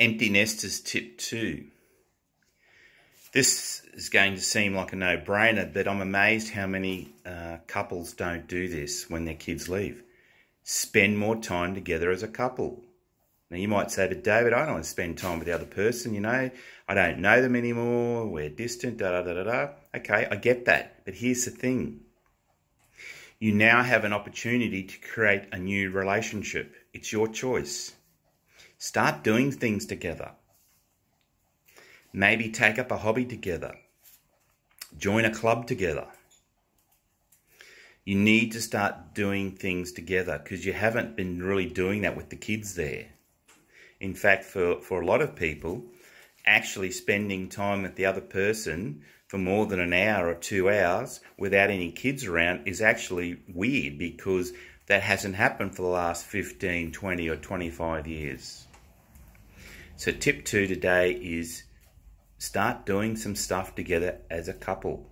Empty nesters tip two. This is going to seem like a no-brainer, but I'm amazed how many uh, couples don't do this when their kids leave. Spend more time together as a couple. Now you might say, but David, I don't want to spend time with the other person, you know. I don't know them anymore, we're distant, da da da da da. Okay, I get that. But here's the thing. You now have an opportunity to create a new relationship. It's your choice. Start doing things together. Maybe take up a hobby together. Join a club together. You need to start doing things together because you haven't been really doing that with the kids there. In fact, for, for a lot of people, actually spending time with the other person for more than an hour or two hours without any kids around is actually weird because that hasn't happened for the last 15, 20 or 25 years. So tip two today is start doing some stuff together as a couple.